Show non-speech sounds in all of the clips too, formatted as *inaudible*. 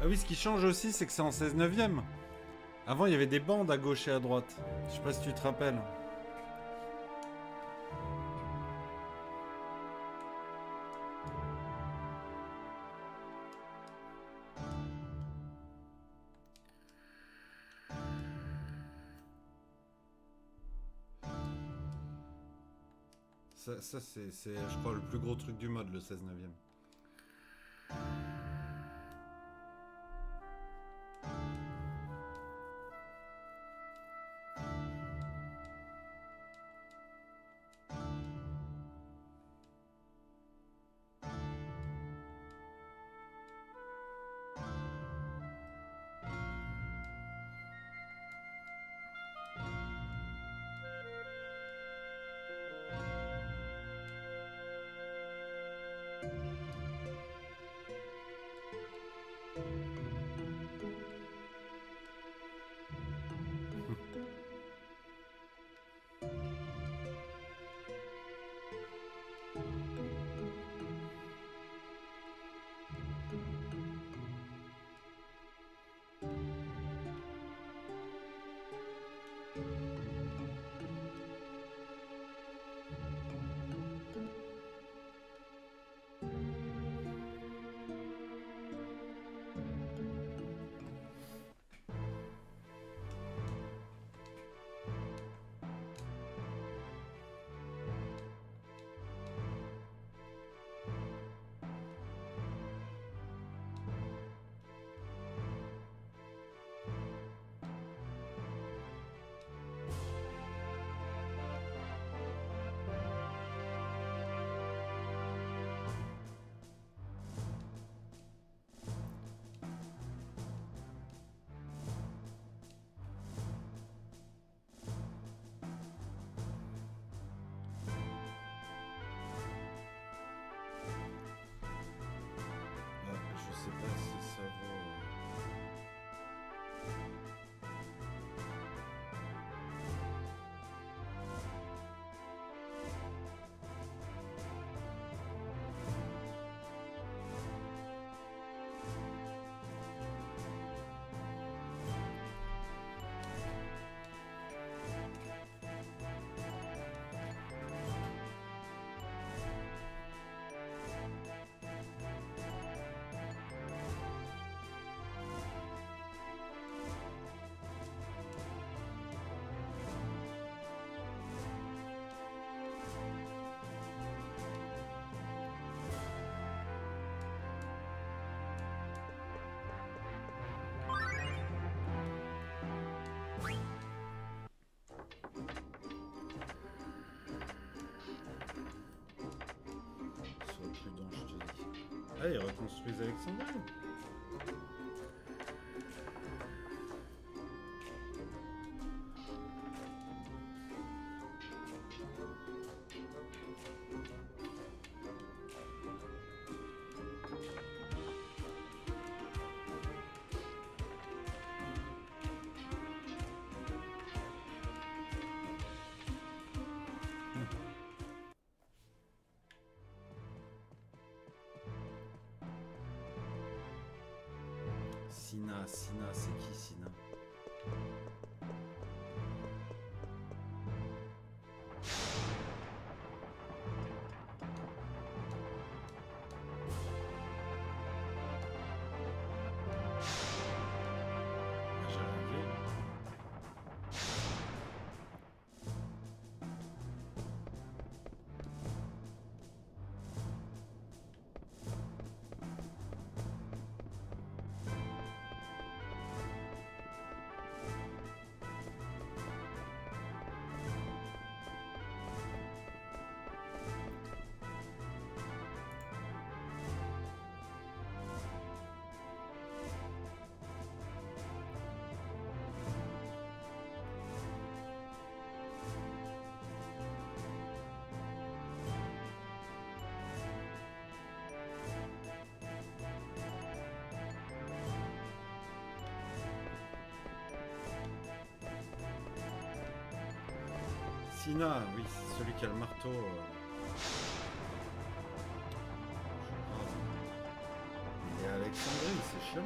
Ah oui, ce qui change aussi, c'est que c'est en 16 neuvième. Avant, il y avait des bandes à gauche et à droite. Je sais pas si tu te rappelles. Ça, c'est, je crois, le plus gros truc du mode, le 16 neuvième. Ah, ils reconstruisent Alexandrie. Sina, Sina, c'est qui Sina Ah, Messina, oui, c'est celui qui a le marteau. euh. Et Alexandrie, c'est chiant.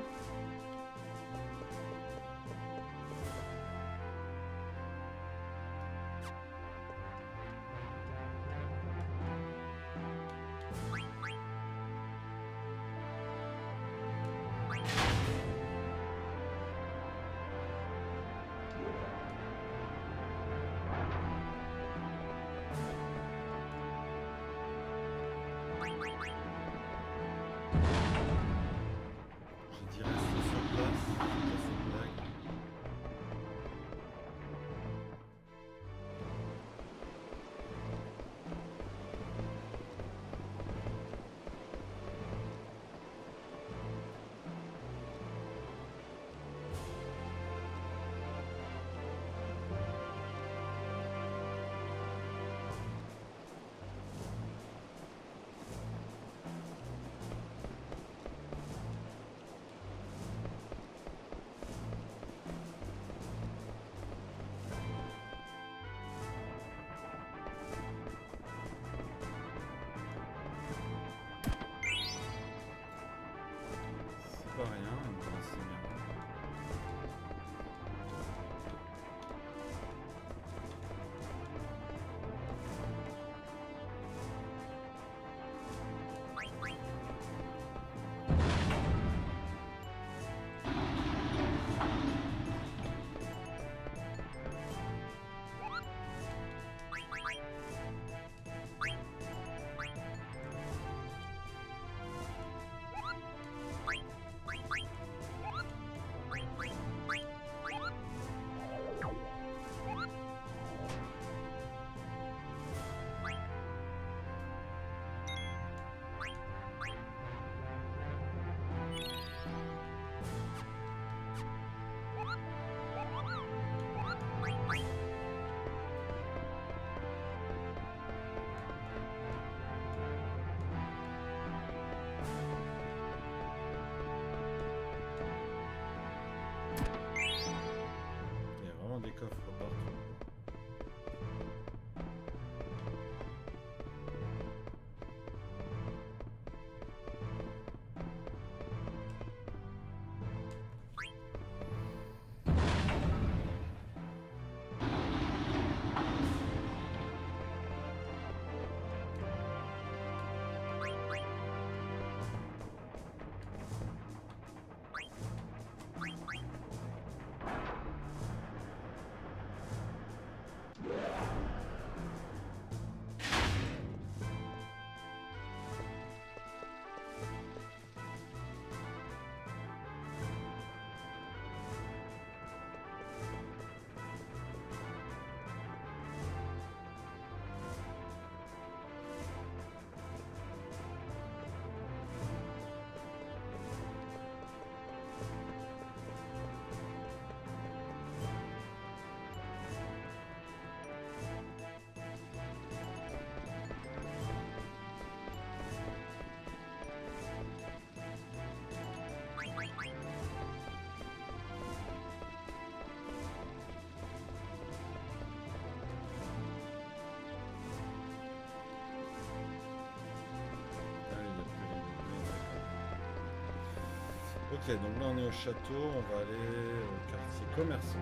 A Ok, donc là on est au château, on va aller au quartier commerçant.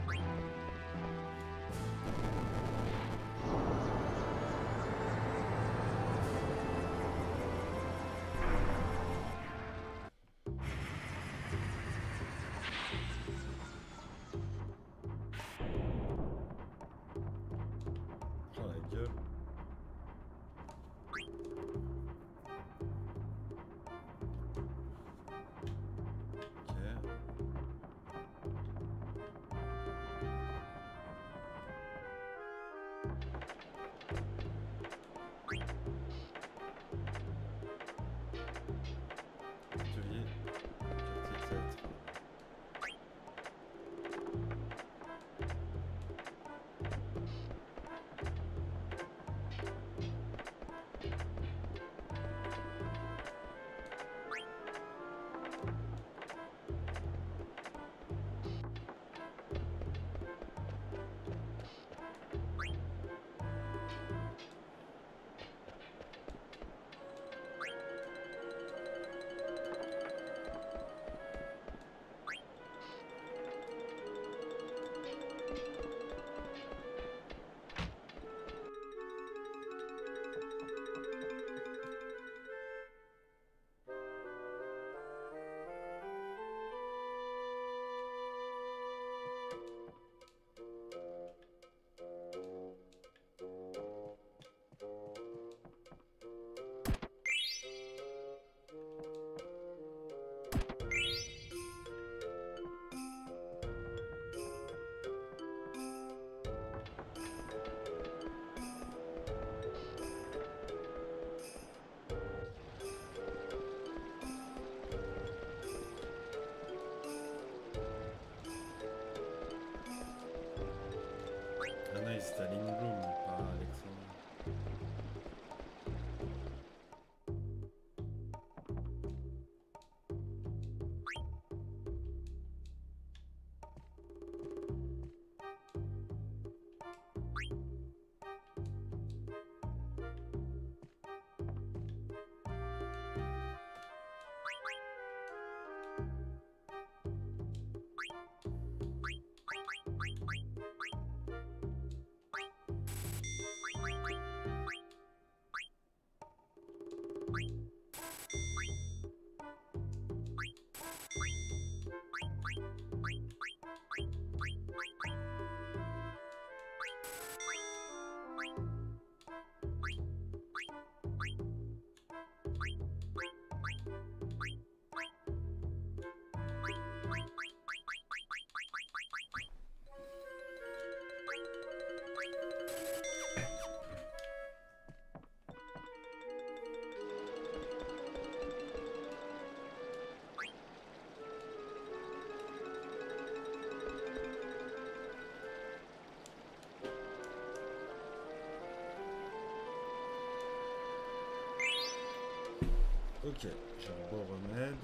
Ok, j'ai le beau remède.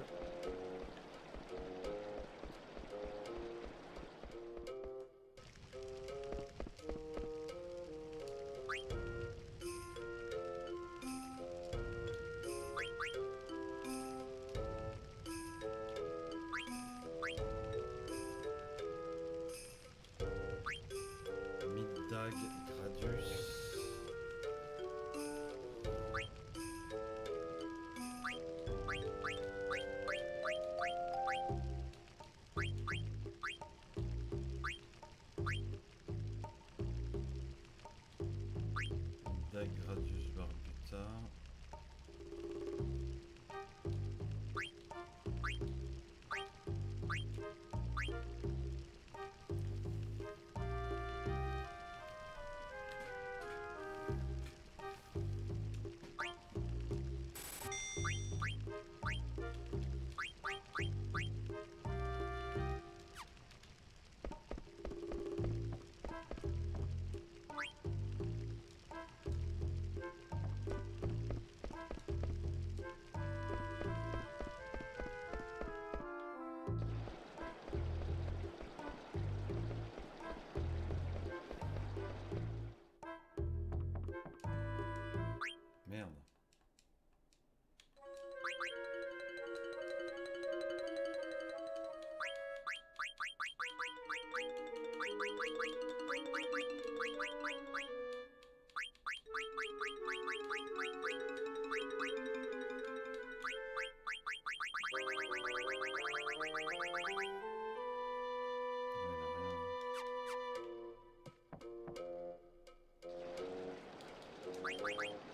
Middag Gradius. Wing wing wing.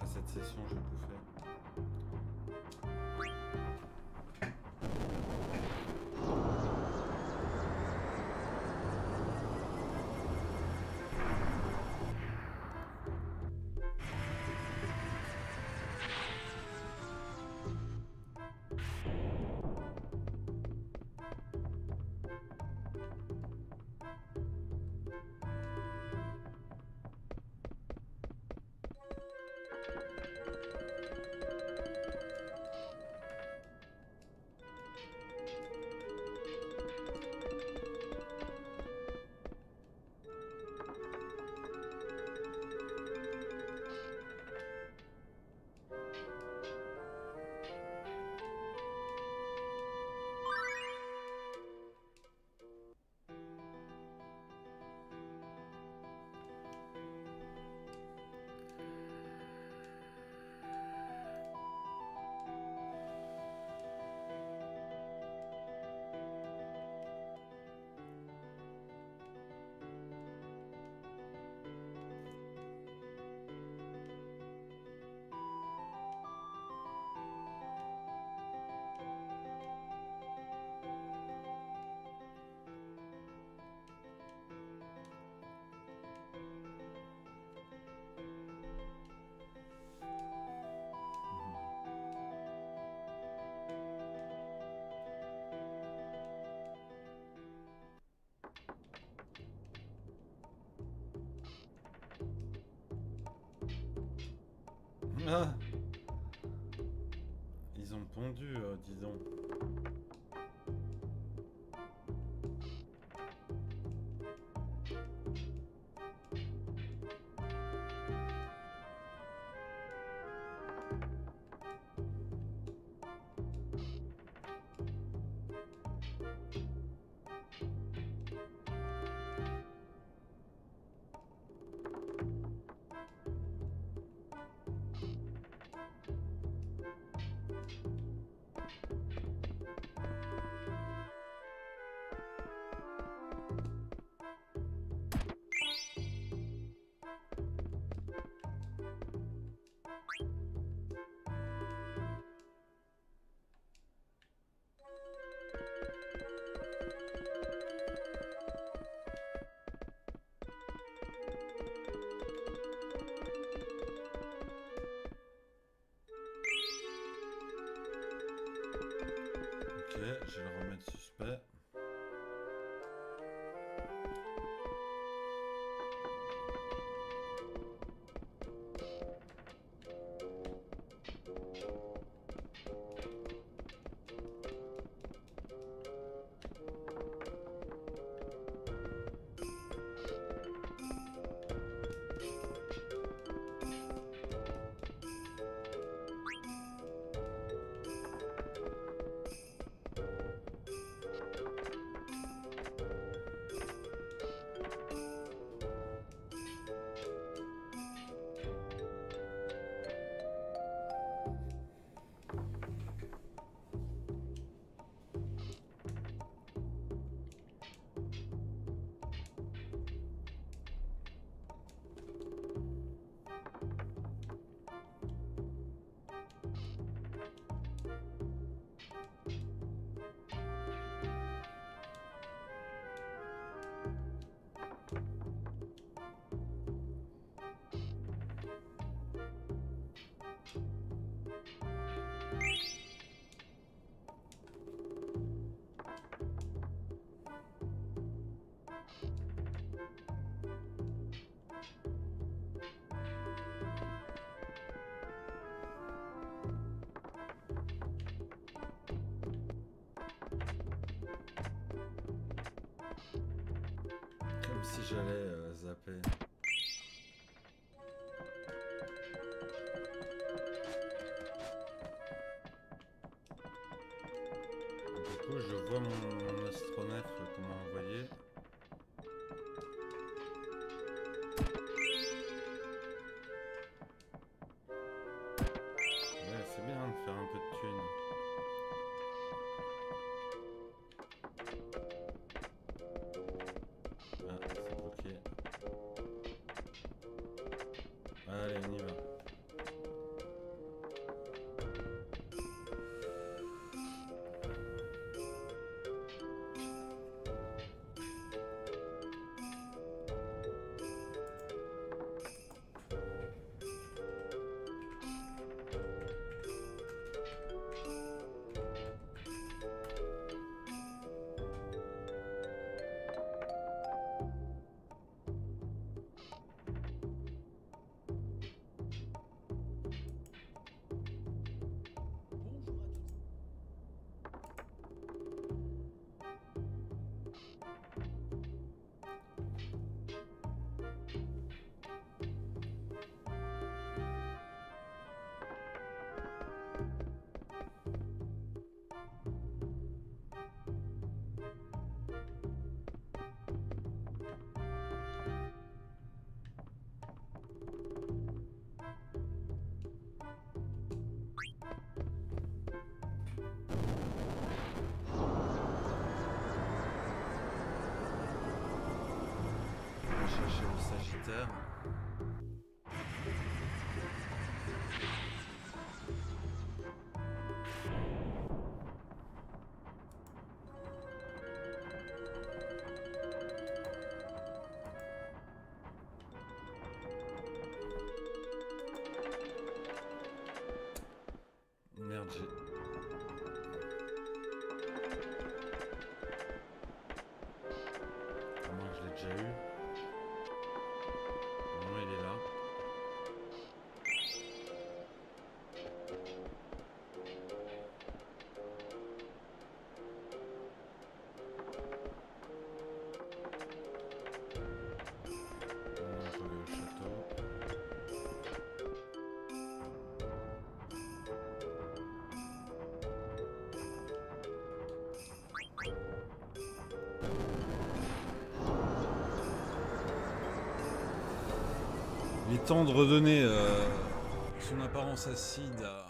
Après cette session je vais Ah. Ils ont pondu, euh, disons. Je vais le remettre si j'allais euh, zapper. Du coup, je vois mon, mon euh, جدا Il est temps de redonner euh, son apparence acide à...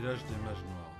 Village des mages noirs.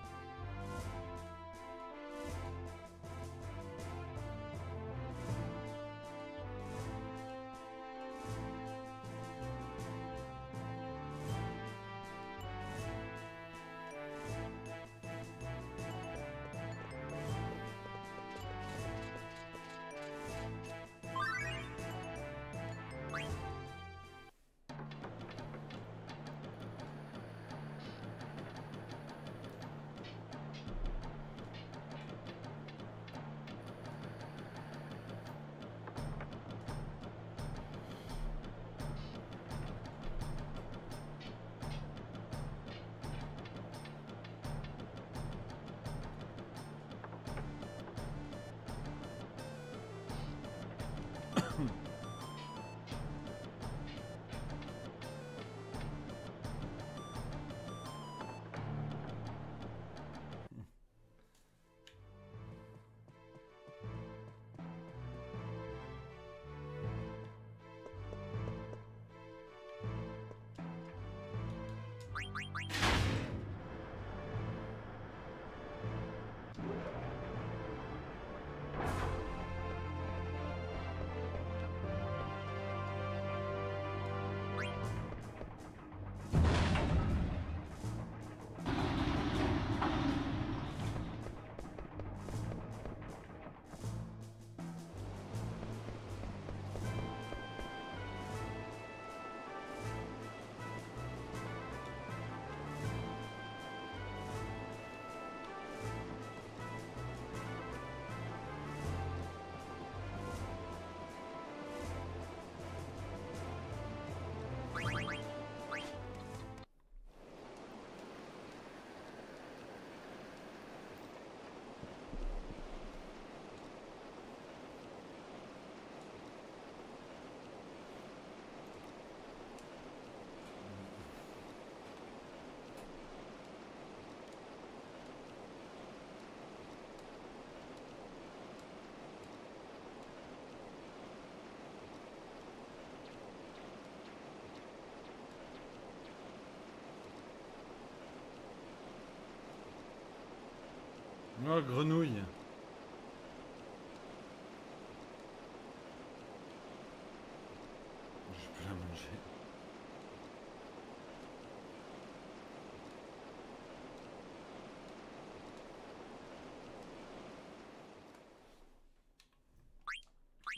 Oh, grenouille. Je peux la manger.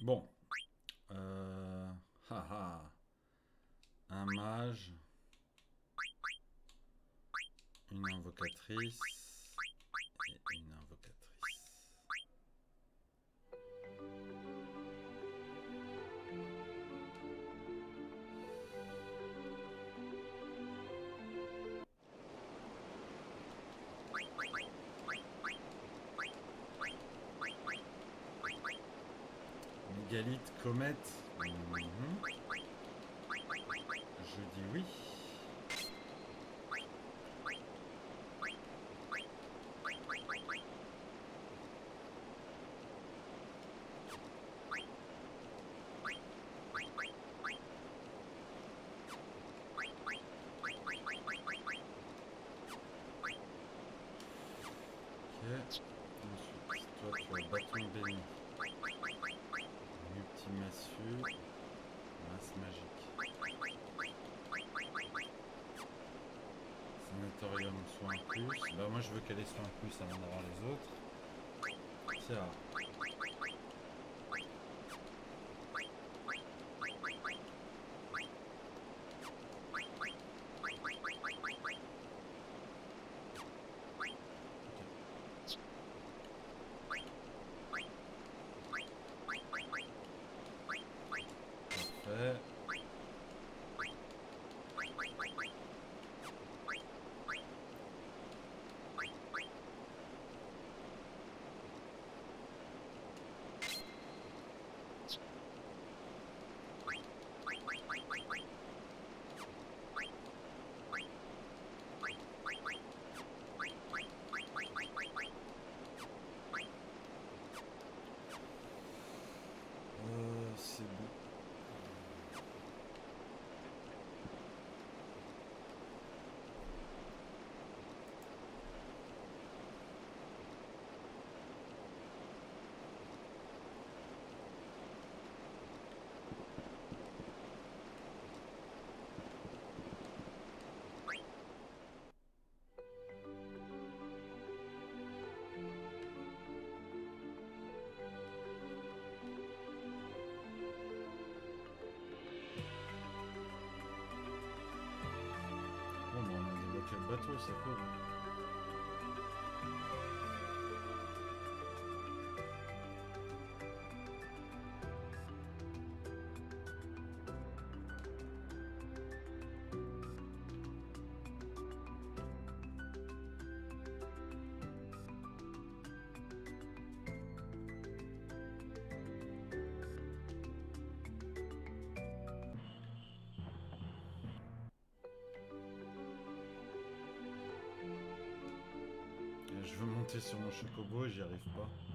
Bon. Euh... haha. Un mage. Une invocatrice. Et une comète. Mhm. Je dis oui. Ok. Ensuite, toi tu as bâton béni. Massue. Masse magique. Sanatorium soin plus. Bah moi je veux qu'elle ait soin plus avant d'avoir les autres. C'est rare. A mon chocobo j'y arrive pas.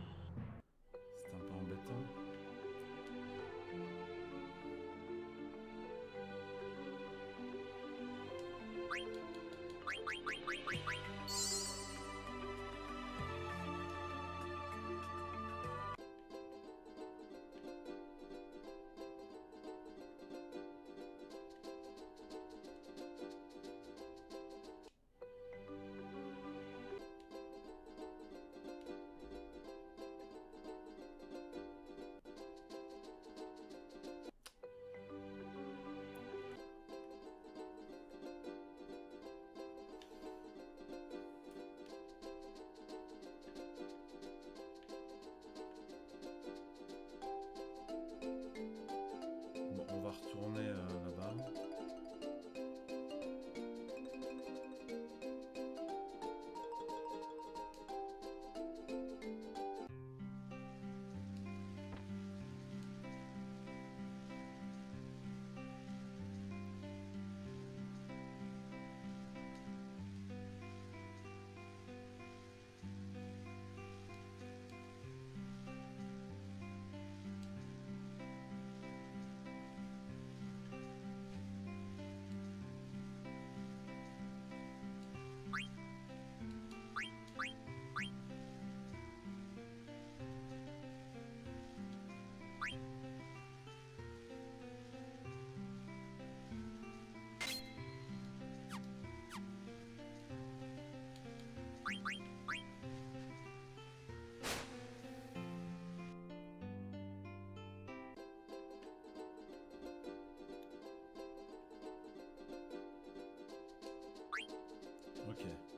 Ok.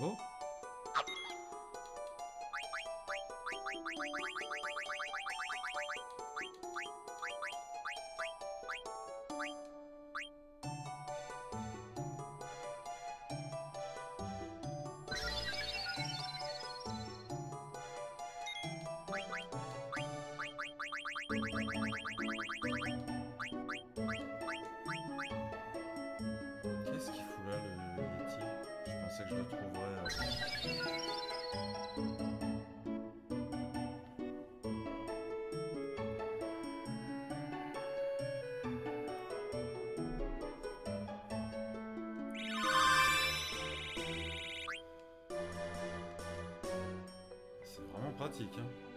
Oh pratique. Hein.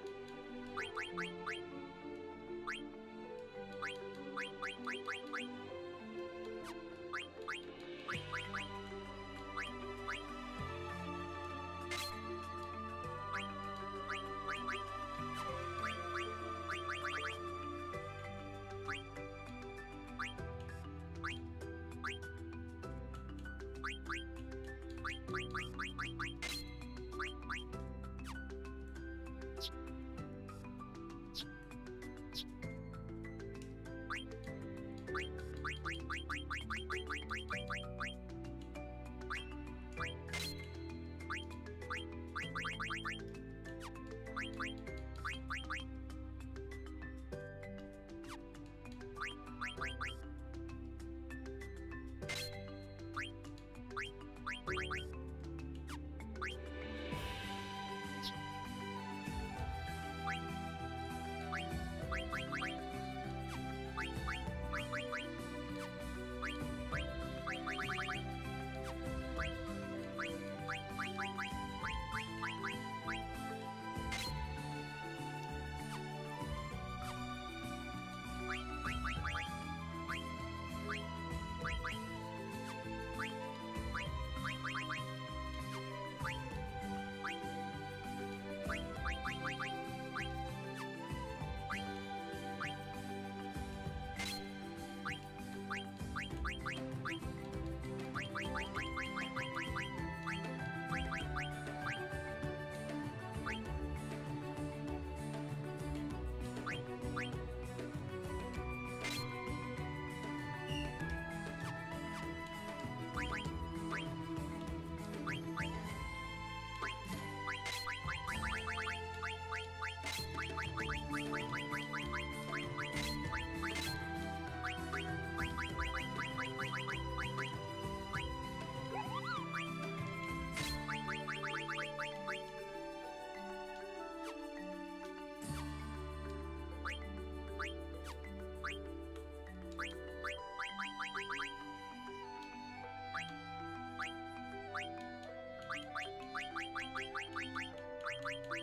Bye.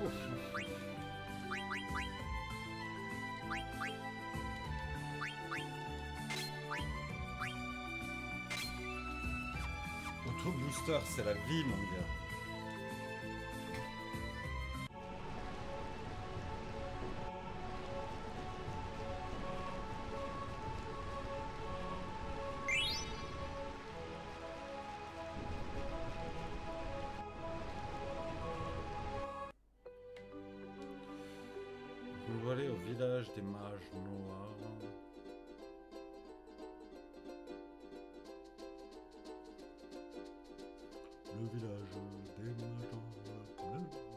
Auto booster, c'est la vie, mon gars. le village démarre comme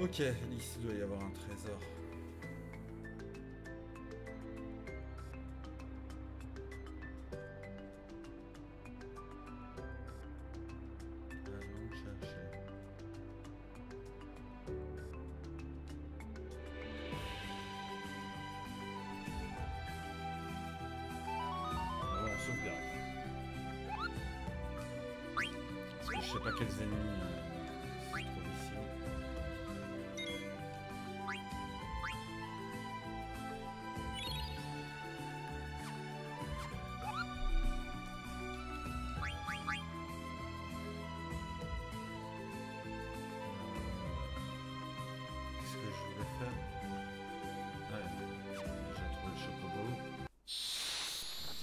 Ok, il doit y avoir un trésor.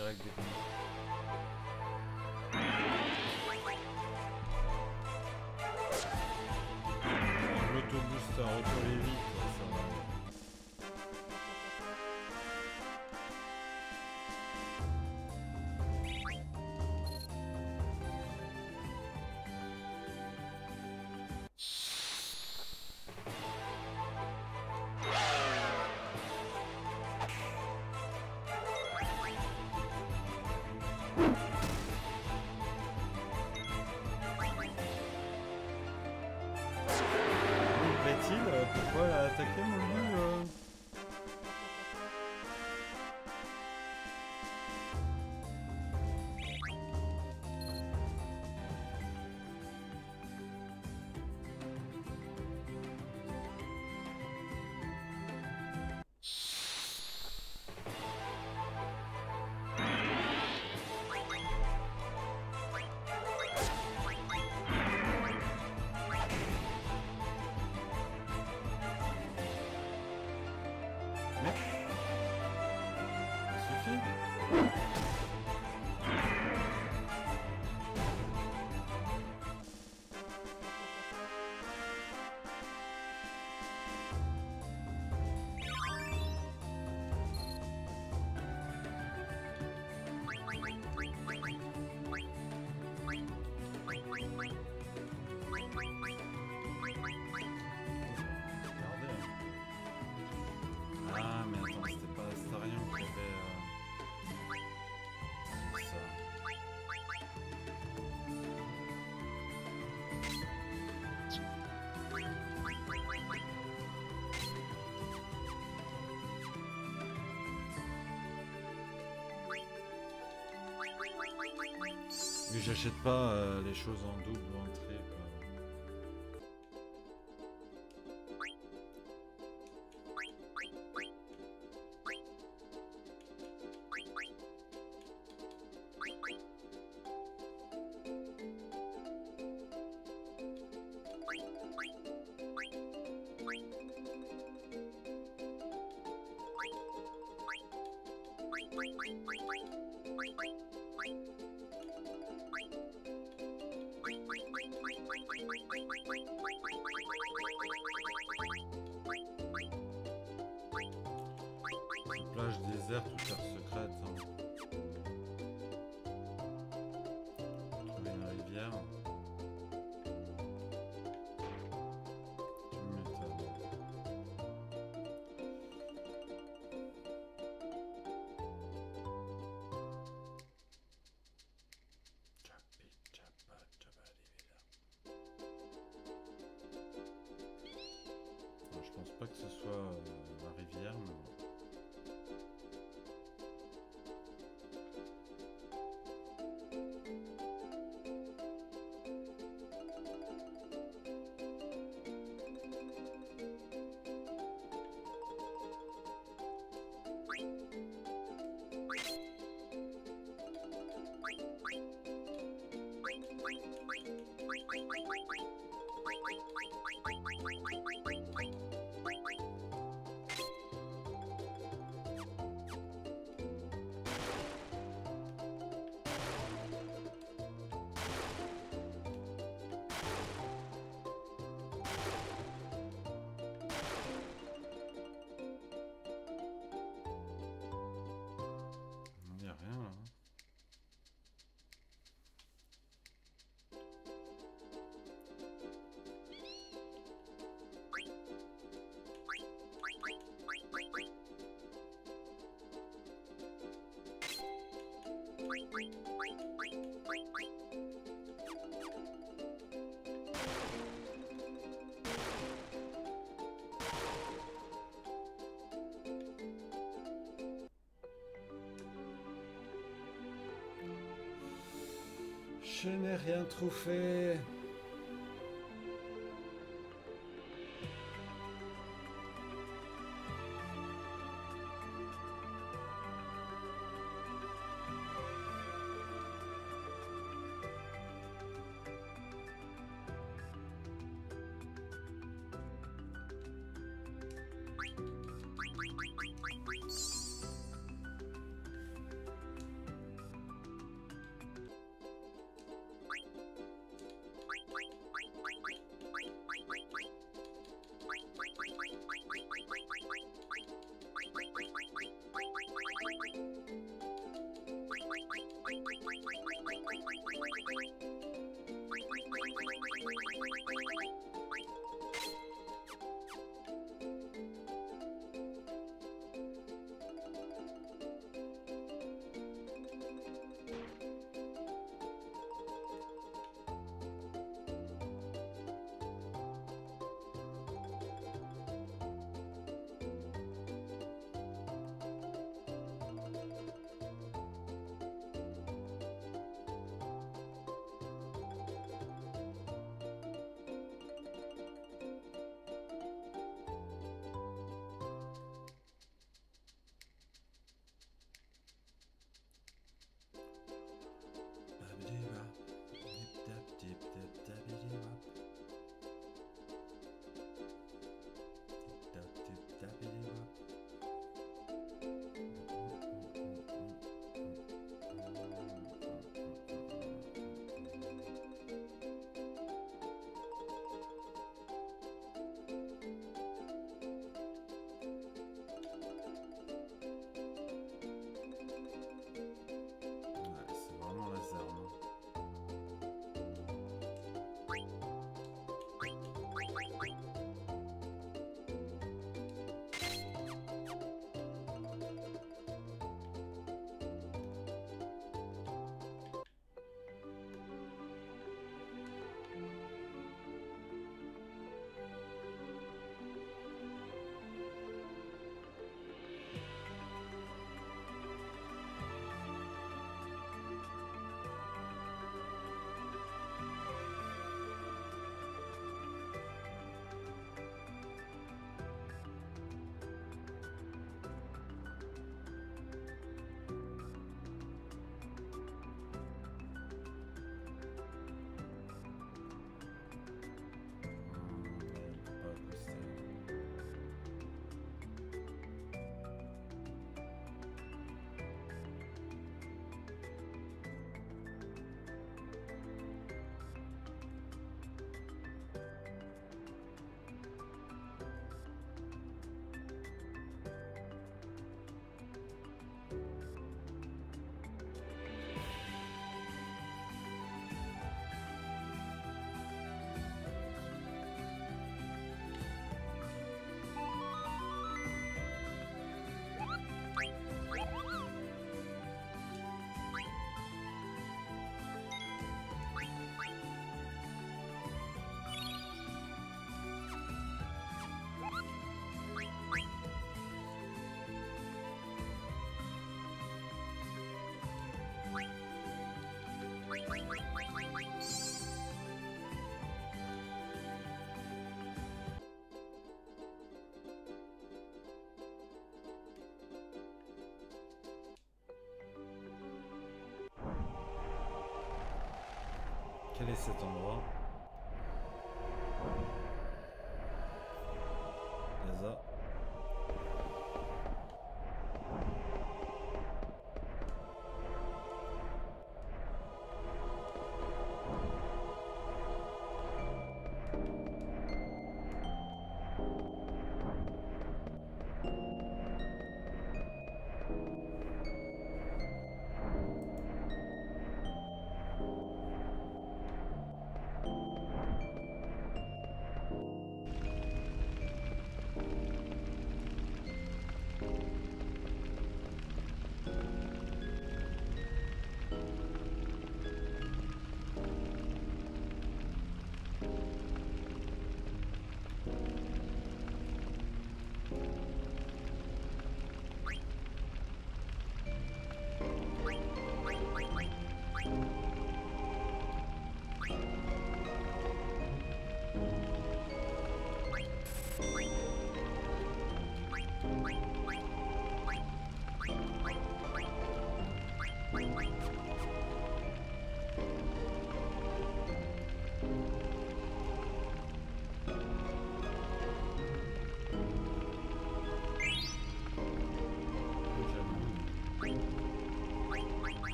direct. des Mais j'achète pas euh, les choses en double ou en triple. Déserte ou terre secrète. hein. Trouver une rivière. Je pense pas que ce soit euh, la rivière, mais Je n'ai rien trouvé. Bye. Scanner cet endroit?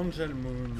Angel Moon.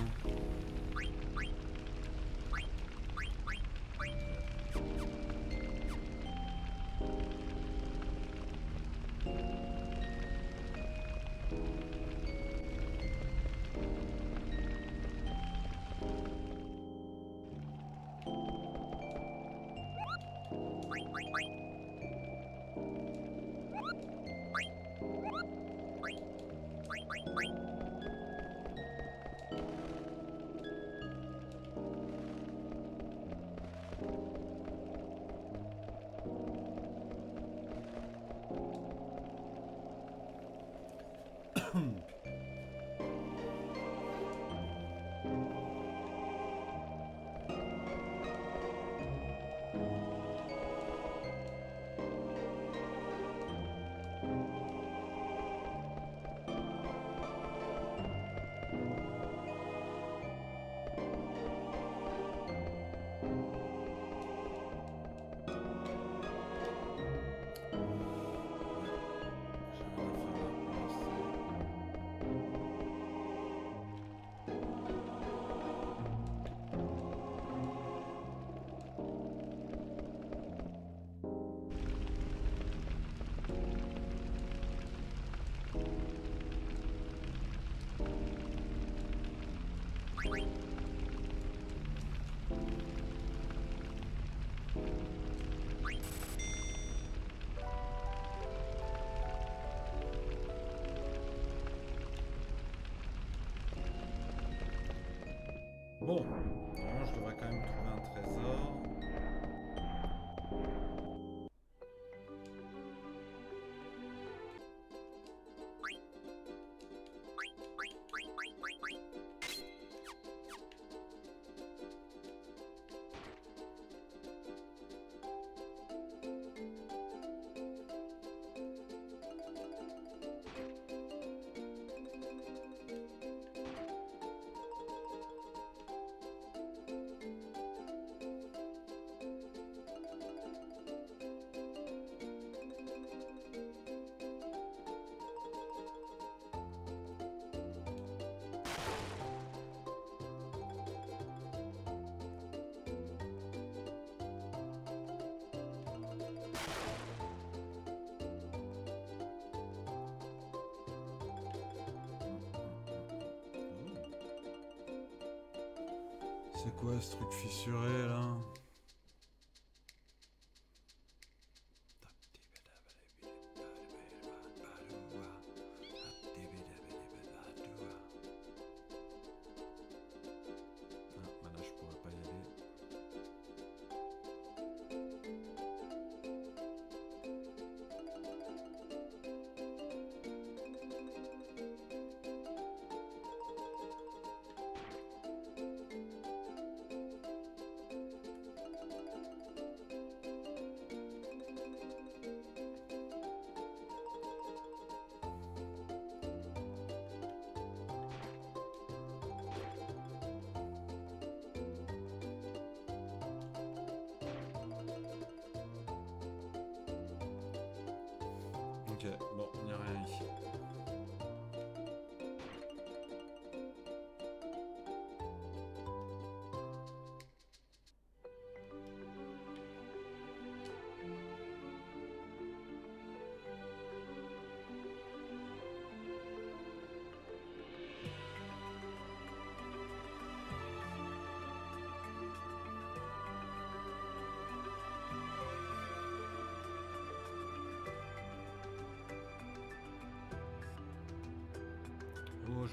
Quand même trouver un trésor. C'est quoi ce truc fissuré là?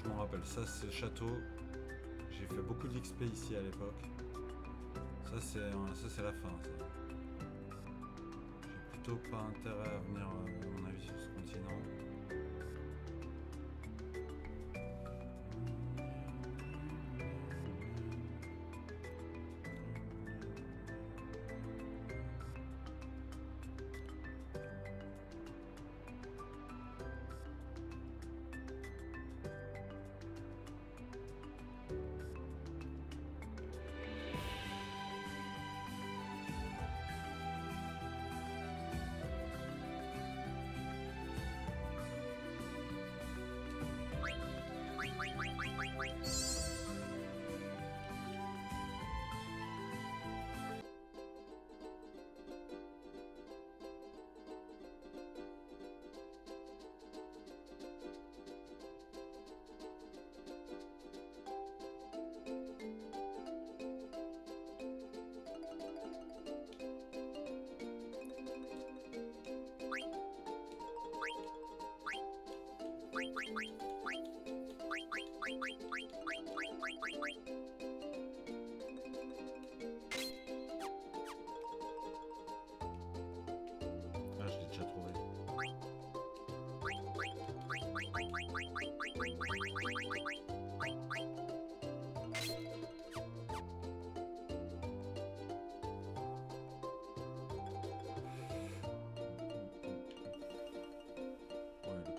Je m'en rappelle. Ça, c'est château. J'ai fait beaucoup d'XP ici à l'époque. Ça, c'est la fin. J'ai plutôt pas intérêt à venir,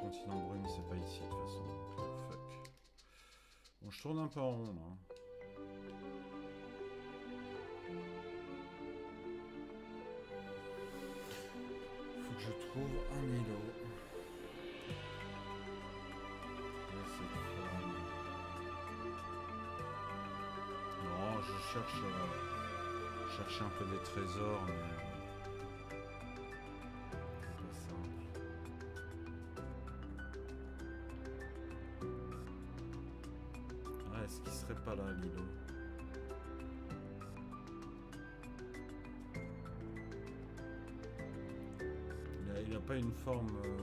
continent brune, c'est pas ici de toute façon. donc, fuck. Bon, je tourne un peu en rond là. Pas là, Il a, a pas une forme euh,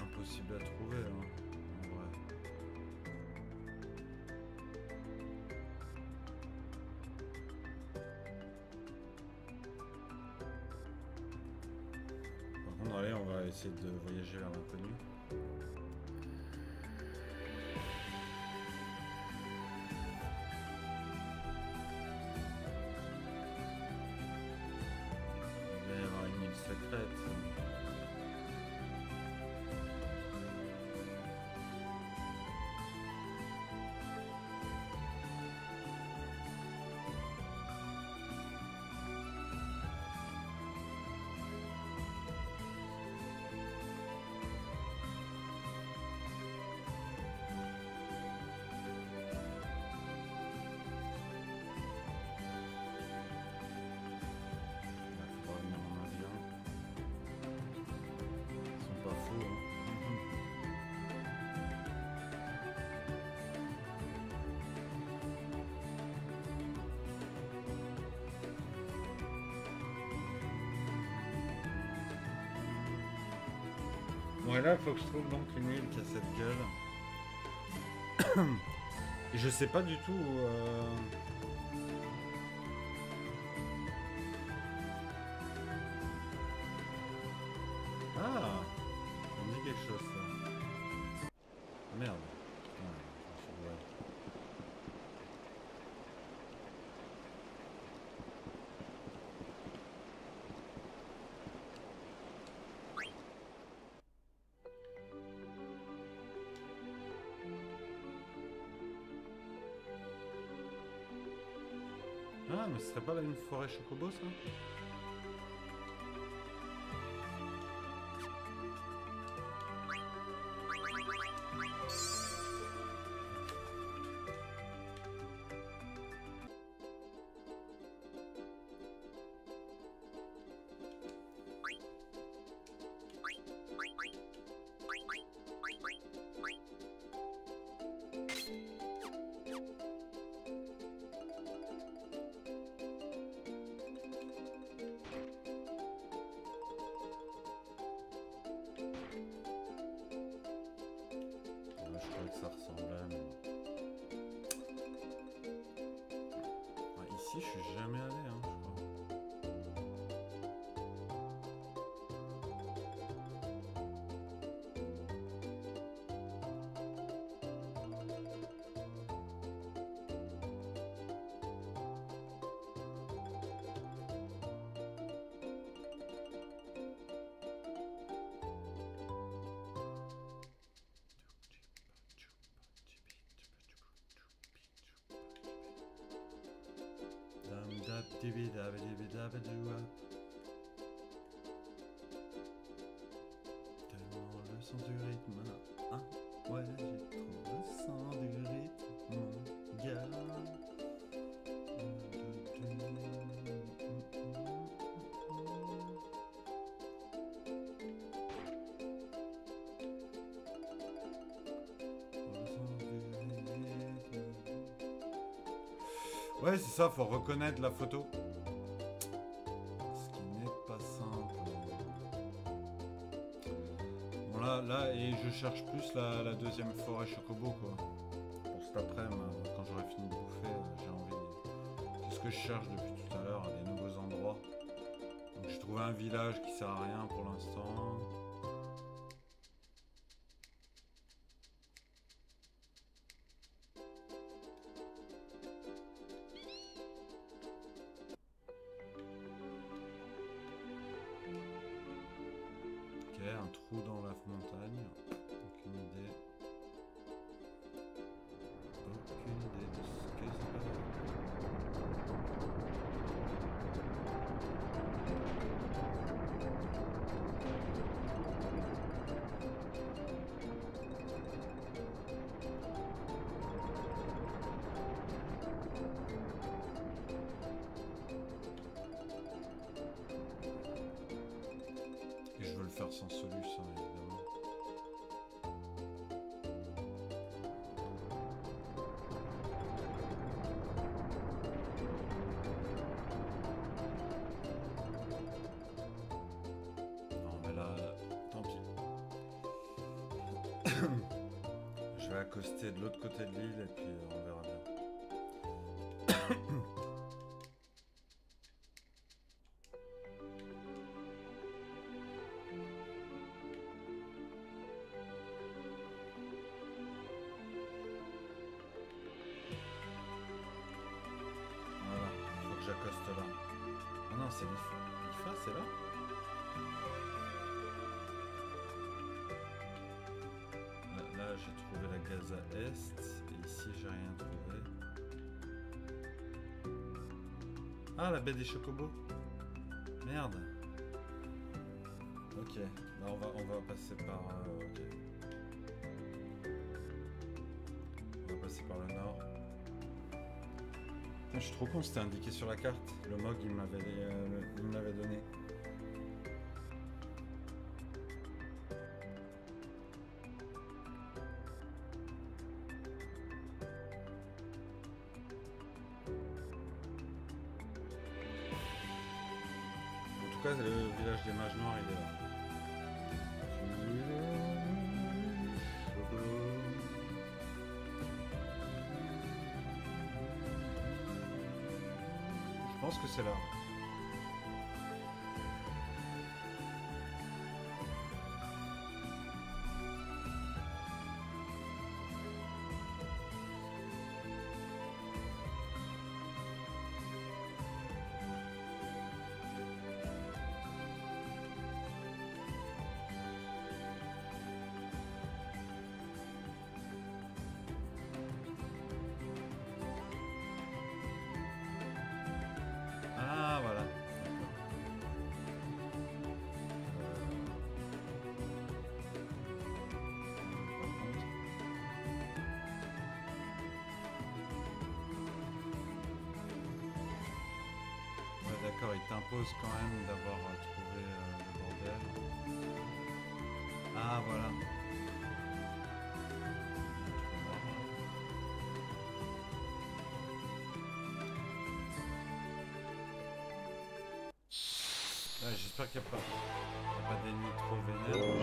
impossible à trouver, hein, allez, on va essayer de voyager vers l'inconnu. Et là, faut que je trouve donc une île qui a cette gueule. *coughs* Je sais pas du tout. euh, ce serait pas là une forêt chocobo ça? Ici, je suis jamais Tellement le sens du rythme, hein? Ouais, j'ai trop le sens du rythme, Ouais, c'est ça, faut reconnaître la photo. Ce qui n'est pas simple. Bon, là, là, et je cherche plus la, la deuxième forêt chocobo, quoi. Pour cet après-midi, quand j'aurai fini de bouffer, euh, j'ai envie. C'est ce que je cherche depuis tout à l'heure, des nouveaux endroits. Donc, j'ai trouvé un village qui sert à rien pour l'instant. J'ai trouvé la Gaza Est, et ici, j'ai rien trouvé. Ah, la baie des Chocobos Merde Ok, là, on va, on va passer par... euh. On va passer par le nord. Putain, je suis trop con, c'était indiqué sur la carte. Le MOG, il m'avait euh, donné. Je il t'impose quand même d'avoir euh, trouvé euh, le bordel. Ah, voilà. J'espère qu'il n'y a pas d'ennemis trop vénères.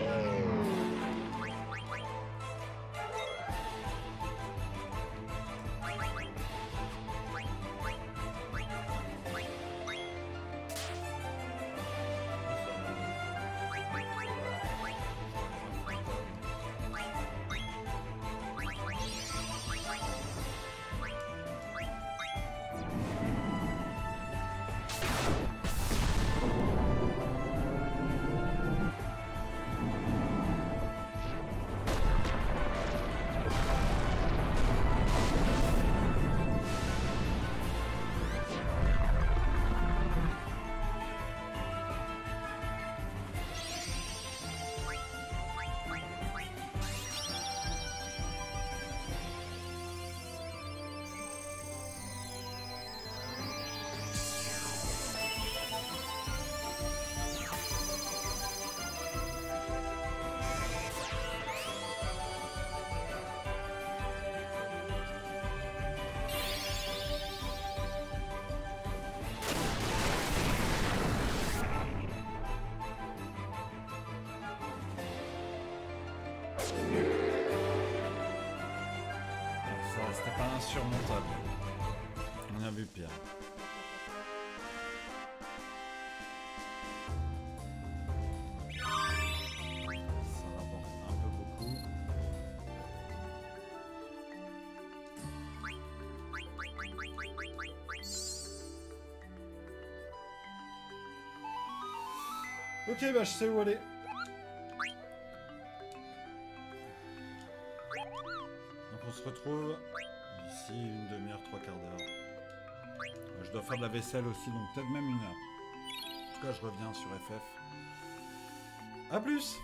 Insurmontable. On a vu pire. Ça rapporte un peu beaucoup. Ok, bah je sais où aller. Donc on se retrouve Je dois faire de la vaisselle aussi, donc peut-être même une heure. En tout cas, je reviens sur FF. A plus